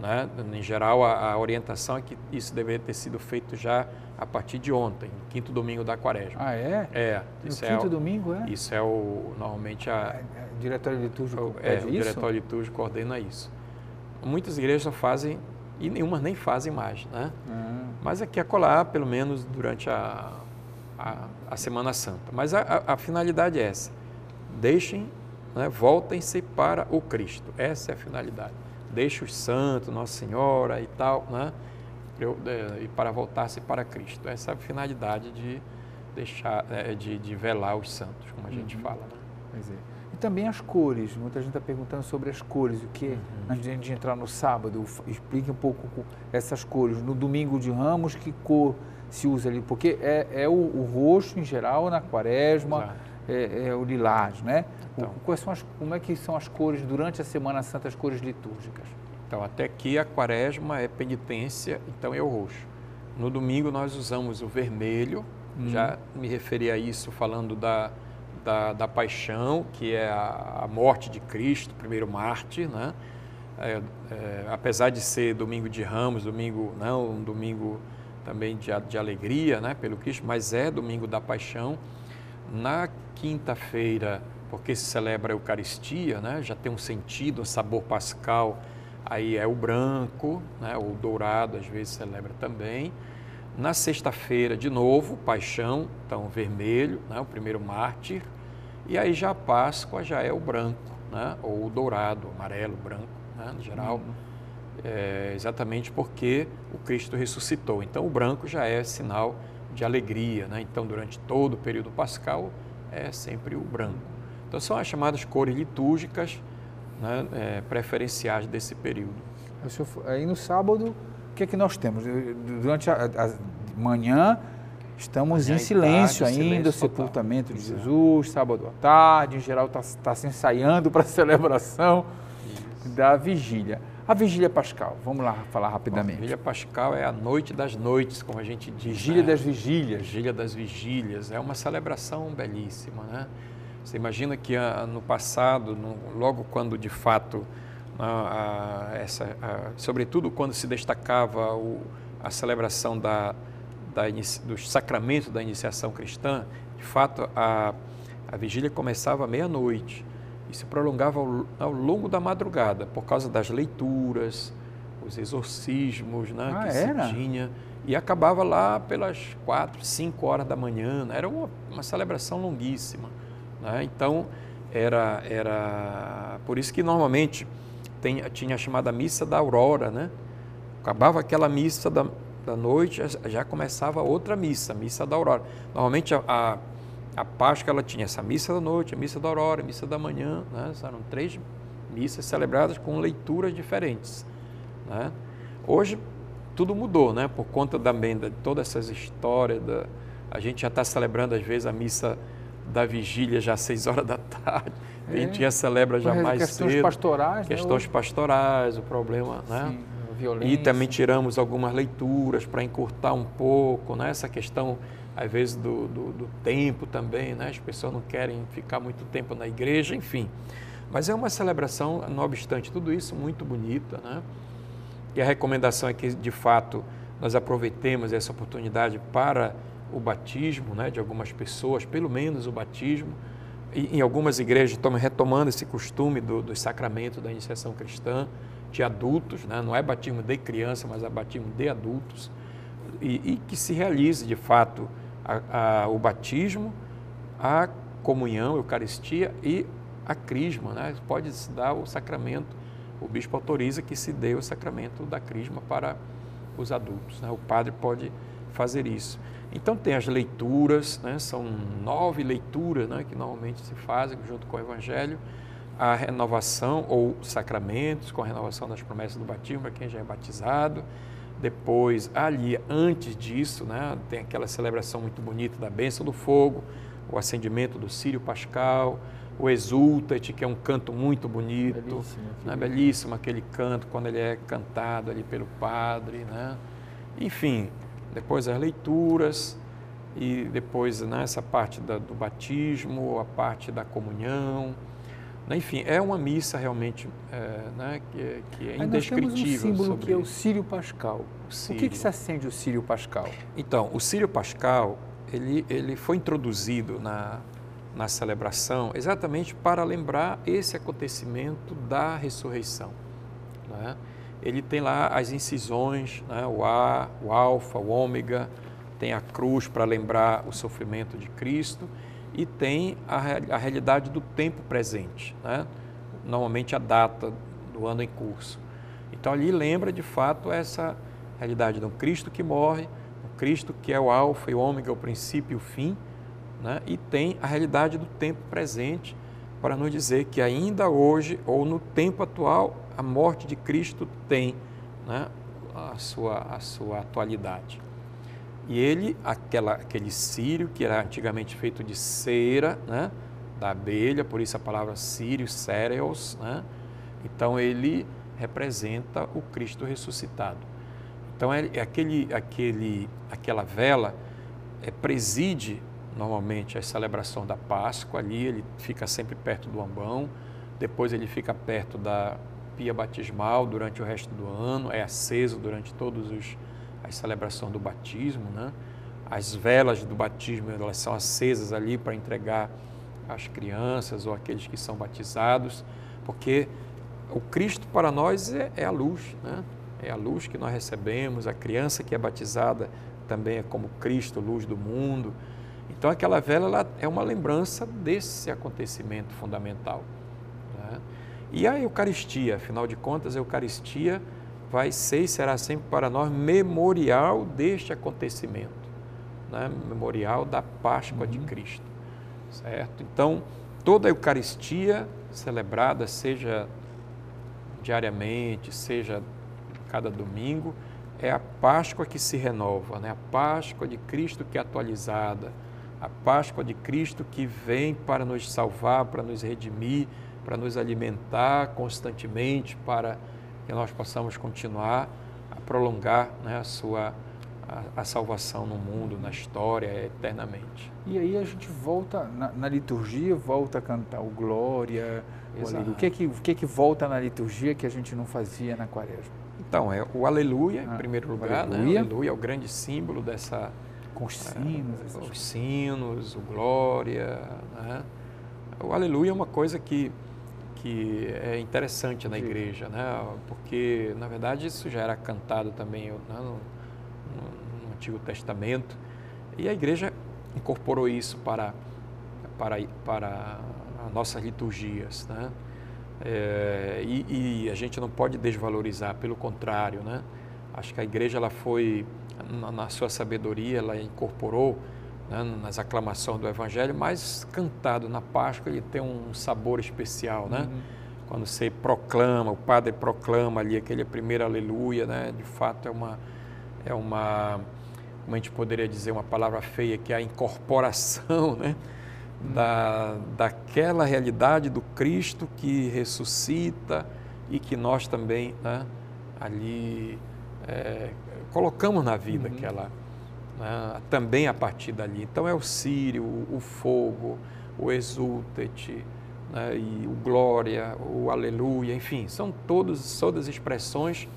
Né? Em geral, a, a, orientação é que isso deveria ter sido feito já a partir de ontem, quinto domingo da quaresma. Ah, é? É. Isso no quinto é o, domingo, é? Isso é o, normalmente a... o diretório litúrgico É, o diretório litúrgico ordena isso. Muitas igrejas fazem, e nenhuma nem fazem mais, né? Hum. Mas aqui a colar, pelo menos durante a, a, a Semana Santa. Mas a, a, a finalidade é essa. Deixem né? voltem-se para o Cristo. Essa é a finalidade. Deixe os santos, Nossa Senhora e tal, né? e para voltar-se para Cristo. Essa é a finalidade de deixar, é, de, de velar os santos, como a uhum. gente fala. Né? Pois é. E também as cores. Muita gente está perguntando sobre as cores. O que, uhum. antes de a gente entrar no sábado, explique um pouco essas cores. No domingo de Ramos, que cor se usa ali? Porque é, é o, o roxo em geral na quaresma, é, é, o lilás, né? Então, Quais são as, como é que são as cores durante a Semana Santa, as cores litúrgicas? Então, até aqui a quaresma é penitência, então é o roxo. No domingo nós usamos o vermelho, hum. já me referi a isso falando da, da, da paixão, que é a, a, morte de Cristo, primeiro mártir, né? É, é, apesar de ser domingo de ramos, domingo não, um domingo também de, de alegria, né, pelo Cristo, mas é domingo da paixão. Na quinta-feira porque se celebra a Eucaristia, né? já tem um sentido, um sabor pascal, aí é o branco, né? o dourado às vezes celebra também. Na sexta-feira, de novo, paixão, então vermelho, né? o primeiro mártir. E aí já a Páscoa já é o branco, né? ou o dourado, amarelo, branco, né? no geral. Uhum. É, exatamente porque o Cristo ressuscitou. Então o branco já é sinal de alegria. Né? Então durante todo o período pascal é sempre o branco. Então, são as chamadas cores litúrgicas né, é, preferenciais desse período. Aí no sábado, o que é que nós temos? Durante a, a manhã, estamos manhã em silêncio tarde, ainda, silêncio o sepultamento total. de Jesus, sábado à tarde, em geral está tá se ensaiando para a celebração Isso. da vigília. A vigília pascal, vamos lá falar rapidamente. a vigília pascal é a noite das noites, como a gente diz. Vigília né? das vigílias. Vigília das vigílias, é uma celebração belíssima, né? Você imagina que ah, no passado, logo quando de fato, ah, a, essa, a, sobretudo quando se destacava o, a celebração da, da, do sacramento da iniciação cristã, de fato a, a vigília começava à meia-noite e se prolongava ao, ao longo da madrugada, por causa das leituras, os exorcismos né, Ah, que era? se tinha. E acabava lá pelas quatro, cinco horas da manhã. né? Era uma, uma celebração longuíssima. né? Então, era, era por isso que normalmente tem, tinha a chamada missa da aurora. Né? Acabava aquela missa da, da noite, já- já começava outra missa, a missa da aurora. Normalmente a, a, a Páscoa ela tinha essa missa da noite, a missa da aurora, a missa da manhã. Né? Eram três missas celebradas com leituras diferentes. Né? Hoje tudo mudou, né? Por conta também de todas essas histórias, da, a gente já está celebrando às vezes a missa da vigília já às seis horas da tarde. A gente É. já celebra já mais questões cedo. pastorais, né, questões hoje? pastorais, o problema, né? Sim, a violência. E também tiramos algumas leituras para encurtar um pouco, né? Essa questão, às vezes, do, do, do tempo também, né? As pessoas não querem ficar muito tempo na igreja, enfim. Mas é uma celebração, não obstante tudo isso, muito bonita, né? E a recomendação é que, de fato, nós aproveitemos essa oportunidade para o batismo né, de algumas pessoas, pelo menos o batismo. E, em algumas igrejas estão retomando esse costume do, dos sacramentos da iniciação cristã de adultos, né? não é batismo de criança, mas é batismo de adultos. E, e que se realize, de fato, a, a, o batismo, a comunhão, a Eucaristia e a crisma. Né? Pode se dar o sacramento o bispo autoriza que se dê o sacramento da crisma para os adultos. Né? O padre pode fazer isso. Então tem as leituras, né? são nove leituras né? que normalmente se fazem junto com o Evangelho, a renovação ou sacramentos, com a renovação das promessas do batismo para quem já é batizado. Depois, ali, antes disso, né? tem aquela celebração muito bonita da bênção do fogo, o acendimento do Sírio Pascal, o Exultate, que é um canto muito bonito, Belíssimo, né? belíssimo aquele canto quando ele é cantado ali pelo padre, né? Enfim, depois as leituras e depois né, essa parte da- do batismo, a parte da comunhão? Enfim, é uma missa realmente é, né, que, é- que é Aí nós temos um indescritível símbolo sobre que é o Sírio Pascal. O que, que se Sírio. acende o Sírio Pascal? Então, o Sírio Pascal, ele, ele foi introduzido na, na celebração exatamente para lembrar esse acontecimento da ressurreição. né? Ele tem lá as incisões, né? o A, o alfa, o ômega, tem a cruz para lembrar o sofrimento de Cristo e tem a, a realidade do tempo presente, né? normalmente a data do ano em curso. Então ali lembra de fato essa realidade de um Cristo que morre, um Cristo que é o alfa e o ômega, o princípio e o fim, né? e tem a realidade do tempo presente para nos dizer que ainda hoje ou no tempo atual a morte de Cristo tem né, a, sua, a sua atualidade. E ele, aquela, aquele sírio que era antigamente feito de cera, né, da abelha, por isso a palavra sírio, cereals, né? então ele representa o Cristo ressuscitado. Então é, é aquele, aquele, aquela vela é, preside normalmente a celebração da Páscoa ali, ele fica sempre perto do ambão, depois ele fica perto da pia batismal durante o resto do ano, é aceso durante todos os as celebrações do batismo, né? As velas do batismo elas são acesas ali para entregar às crianças ou aqueles que são batizados, porque o Cristo para nós é, é a luz, né? É a luz que nós recebemos, a criança que é batizada também é como Cristo, luz do mundo. Então aquela vela ela é uma lembrança desse acontecimento fundamental. né? E a Eucaristia, afinal de contas, a Eucaristia vai ser e será sempre para nós memorial deste acontecimento, né? memorial da Páscoa de Cristo, certo? Então, toda a Eucaristia celebrada, seja diariamente, seja cada domingo, é a Páscoa que se renova, né? a Páscoa de Cristo que é atualizada, a Páscoa de Cristo que vem para nos salvar, para nos redimir, para nos alimentar constantemente, para que nós possamos continuar a prolongar né, a sua a, a salvação no mundo, na história, eternamente. E aí a gente volta na, na liturgia, volta a cantar o Glória, o Exato. Aleluia. O que, é que, o que é que volta na liturgia que a gente não fazia na quaresma? Então, é o aleluia, Ah, em primeiro o lugar, né? aleluia. o aleluia é o grande símbolo dessa, Com os sinos, essas os sinos, o glória. Né? O aleluia é uma coisa que que é interessante na igreja, né? porque na verdade isso já era cantado também né? no, no, no, Antigo Testamento e a igreja incorporou isso para, para, para as nossas liturgias. Né? É, e, e, a gente não pode desvalorizar, pelo contrário, né? acho que a igreja ela foi, na, na sua sabedoria, ela incorporou né, nas aclamações do Evangelho, mas cantado na Páscoa ele tem um sabor especial, né? Uhum. Quando você proclama, o padre proclama ali aquele primeiro aleluia, né? De fato é uma é uma como a gente poderia dizer uma palavra feia que é a incorporação, né? Uhum. Da, daquela realidade do Cristo que ressuscita e que nós também né, ali é, colocamos na vida uhum. aquela, né, também a partir dali. Então é o Sírio, o fogo, o exultet, né, e o glória, o aleluia, enfim, são todos, todas expressões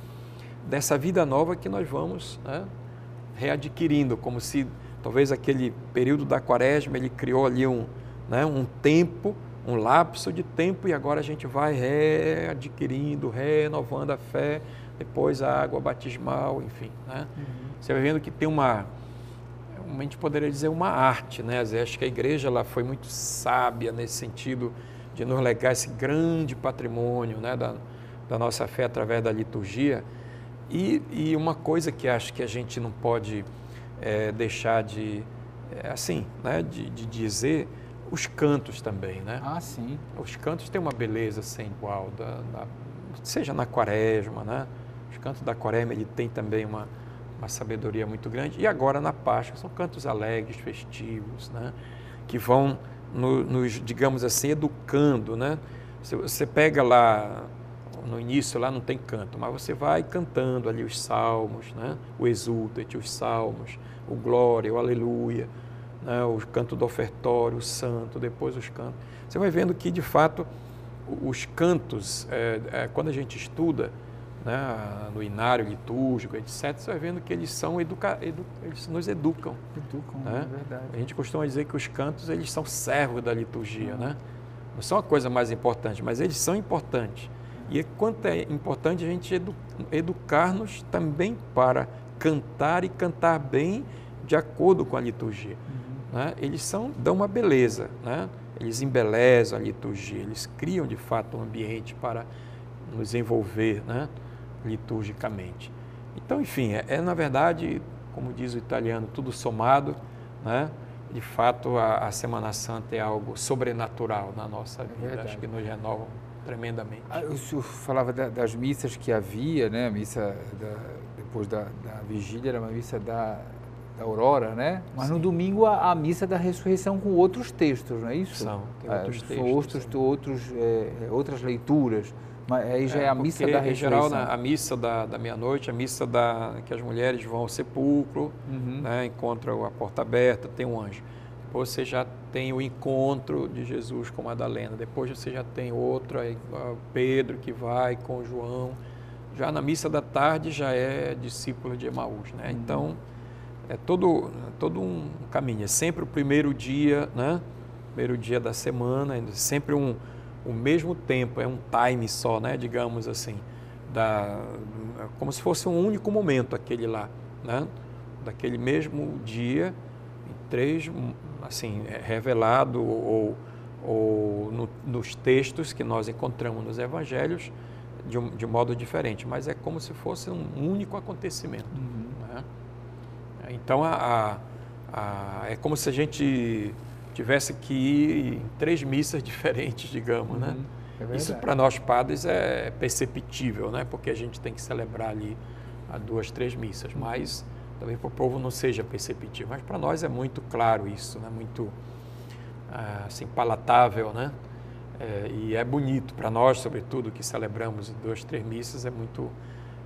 dessa vida nova que nós vamos né, readquirindo, como se talvez aquele período da quaresma ele criou ali um, né, um tempo, um lapso de tempo e agora a gente vai readquirindo, renovando a fé, depois a água batismal, enfim. Né? Uhum. Você vai vendo que tem uma, a gente poderia dizer uma arte, né? Acho que a igreja ela foi muito sábia nesse sentido de nos legar esse grande patrimônio, né, da, da nossa fé através da liturgia. E, e, uma coisa que acho que a gente não pode é, deixar de, é, assim, né, de, de, dizer, os cantos também, né? Ah, sim. Os cantos têm uma beleza sem igual, da, da, seja na quaresma, né? Os cantos da quaresma, ele tem também uma, uma sabedoria muito grande. E agora na Páscoa são cantos alegres, festivos, né? que vão no, nos, digamos assim, educando. Né? Você, você pega lá, no início lá não tem canto, mas você vai cantando ali os salmos, né? o exultate, os salmos, o glória, o aleluia, né? o canto do ofertório, o santo, depois os cantos. Você vai vendo que, de fato, os cantos, é, é, quando a gente estuda, né, no inário litúrgico, etc., você vai vendo que eles são educa, edu, eles nos educam. Educam, né? é verdade. A gente costuma dizer que os cantos eles são servos da liturgia, uhum. né? Não são a coisa mais importante, mas eles são importantes. E quanto é importante a gente edu, educar-nos também para cantar e cantar bem de acordo com a liturgia. Uhum. Né? Eles são dão uma beleza, né? Eles embelezam a liturgia, eles criam de fato um ambiente para nos envolver, né? Liturgicamente. Então, enfim, é, é, na verdade, como diz o italiano, tudo somado, né? De fato, a, a Semana Santa é algo sobrenatural na nossa é vida, acho que nos renova tremendamente. Ah, o senhor falava da, das missas que havia, né? A missa da, depois da, da, vigília era uma missa da, da aurora, né? Mas Sim. no domingo a, a, missa da ressurreição com outros textos, não é isso? São, tem outros é, textos. Outros, outros, é, outras leituras. Mas aí já é, é a missa da ressurreição. Em geral, a missa da, da meia-noite, a missa da, que as mulheres vão ao sepulcro, uhum. né, encontram a porta aberta, tem um anjo. Depois você já tem o encontro de Jesus com Madalena. Depois você já tem outro, aí, Pedro que vai com João. Já na missa da tarde já é discípulo de Emaús. Né? Uhum. Então, é todo, todo um caminho. É sempre o primeiro dia, né? primeiro dia da semana, sempre um o mesmo tempo, é um time só, né, digamos assim, da, como se fosse um único momento aquele lá, né, daquele mesmo dia, em três, assim, é revelado ou, ou no, nos textos que nós encontramos nos evangelhos de, um, de modo diferente, mas é como se fosse um único acontecimento. Uhum. Né? Então, a, a, a, é como se a gente tivesse que ir em três missas diferentes, digamos, né? uhum, né? É Isso para nós padres é perceptível, né? Porque a gente tem que celebrar ali a duas, três missas, mas também para o povo não seja perceptível. Mas para nós é muito claro isso, né? Muito ah, assim palatável, né? É, e é bonito para nós, sobretudo, que celebramos duas, três missas, é muito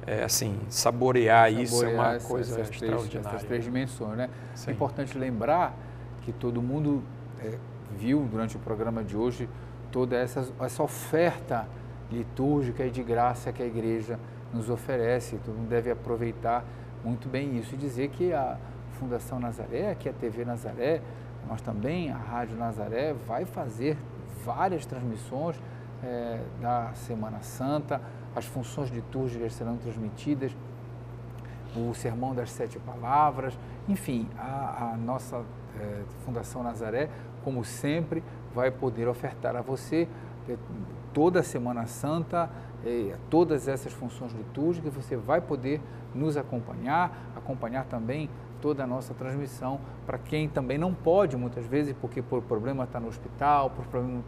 é, assim saborear, saborear isso é uma coisa essas extraordinária. Três, essas três dimensões, né? Sim. É importante lembrar que todo mundo é, viu durante o programa de hoje toda essa, essa oferta litúrgica e de graça que a igreja nos oferece. Todo mundo deve aproveitar muito bem isso e dizer que a Fundação Nazaré, que a TV Nazaré, nós também, a Rádio Nazaré, vai fazer várias transmissões é, da Semana Santa, as funções litúrgicas serão transmitidas, o Sermão das Sete Palavras, enfim, a, a nossa é, Fundação Nazaré, como sempre, vai poder ofertar a você é, toda a Semana Santa, é, todas essas funções litúrgicas, você vai poder nos acompanhar, acompanhar também toda a nossa transmissão para quem também não pode, muitas vezes, porque por problema está no hospital, por,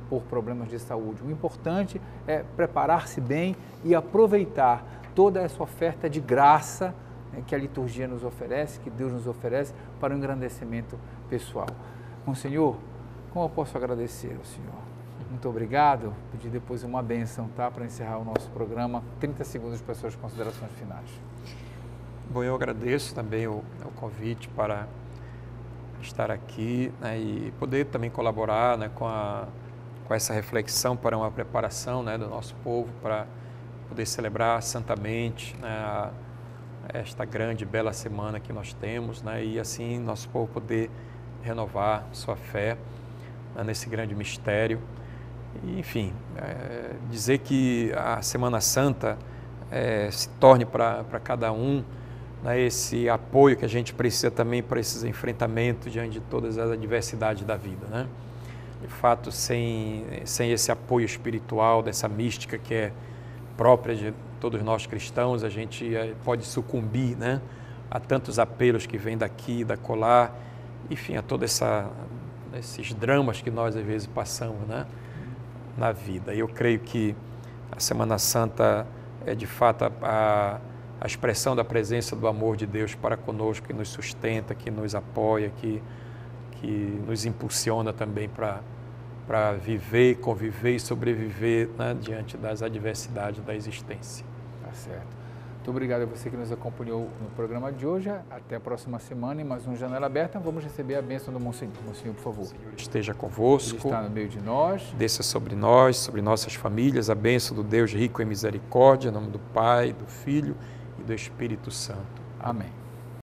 por problemas de saúde. O importante é preparar-se bem e aproveitar toda essa oferta de graça né, que a liturgia nos oferece, que Deus nos oferece para o engrandecimento pessoal. Monsenhor, como eu posso agradecer ao Senhor? Muito obrigado. Pedir depois uma benção, tá? Para encerrar o nosso programa. 30 segundos para suas considerações finais. Bom, eu agradeço também o, o convite para estar aqui né, e poder também colaborar né, com, a, com essa reflexão para uma preparação né, do nosso povo para poder celebrar santamente né, esta grande, bela semana que nós temos né, e assim nosso povo poder renovar sua fé nesse grande mistério. E, enfim, é, dizer que a Semana Santa é, se torne para cada um né, esse apoio que a gente precisa também para esses enfrentamentos diante de todas as adversidades da vida. Né? De fato, sem, sem esse apoio espiritual, dessa mística que é própria de todos nós cristãos, a gente eh, pode sucumbir né, a tantos apelos que vêm daqui, da colar, enfim, a todos esses dramas que nós às vezes passamos né, na vida. E eu creio que a Semana Santa é de fato a, a a expressão da presença do amor de Deus para conosco, que nos sustenta, que nos apoia, que, que nos impulsiona também para para viver, conviver e sobreviver né, diante das adversidades da existência. Tá certo. Muito obrigado a você que nos acompanhou no programa de hoje. Até a próxima semana em mais um Janela Aberta. Vamos receber a bênção do Monsenhor. Monsenhor, por favor. Senhor esteja convosco. Ele está no meio de nós. Desça sobre nós, sobre nossas famílias, a bênção do Deus rico em misericórdia, em nome do Pai, do Filho e do Espírito Santo. Amém.